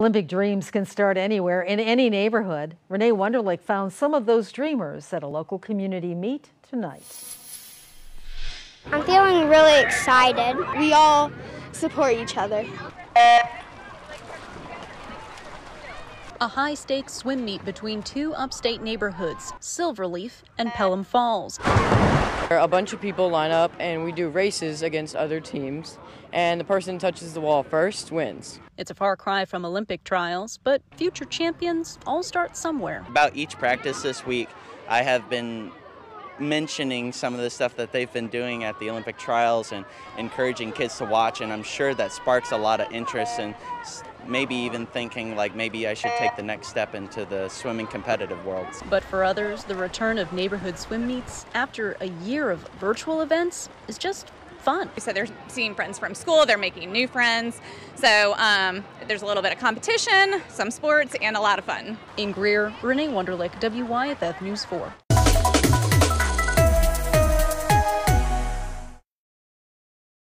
Olympic dreams can start anywhere in any neighborhood. Renee Wunderlich found some of those dreamers at a local community meet tonight. I'm feeling really excited. We all support each other. A high stakes swim meet between two upstate neighborhoods, Silverleaf and Pelham Falls. A bunch of people line up and we do races against other teams, and the person touches the wall first wins. It's a far cry from Olympic trials, but future champions all start somewhere. About each practice this week, I have been mentioning some of the stuff that they've been doing at the Olympic trials and encouraging kids to watch, and I'm sure that sparks a lot of interest and maybe even thinking like maybe I should take the next step into the swimming competitive world. But for others, the return of neighborhood swim meets after a year of virtual events is just fun. So they're seeing friends from school, they're making new friends. So um, there's a little bit of competition, some sports, and a lot of fun. In Greer, Renee Wunderlich, WYFF News 4.